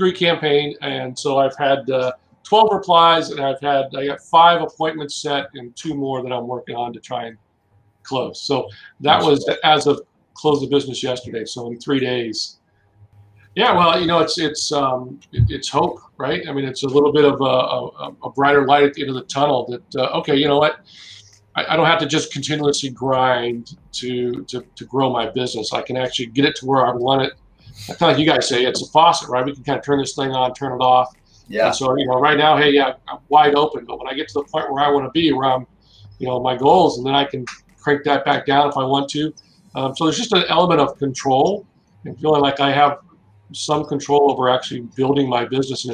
degree campaign, and so I've had uh, 12 replies, and I've had I got five appointments set, and two more that I'm working on to try and close. So that was as of close of business yesterday. So in three days. Yeah, well, you know, it's it's um, it's hope, right? I mean, it's a little bit of a, a, a brighter light at the end of the tunnel. That uh, okay, you know what? I, I, don't have to just continuously grind to, to to grow my business. I can actually get it to where I want it. Kind of like you guys say, it's a faucet, right? We can kind of turn this thing on, turn it off. Yeah. And so you know, right now, hey, yeah, I'm wide open. But when I get to the point where I want to be, where I'm, you know, my goals, and then I can crank that back down if I want to. Um, so there's just an element of control and feeling like I have some control over actually building my business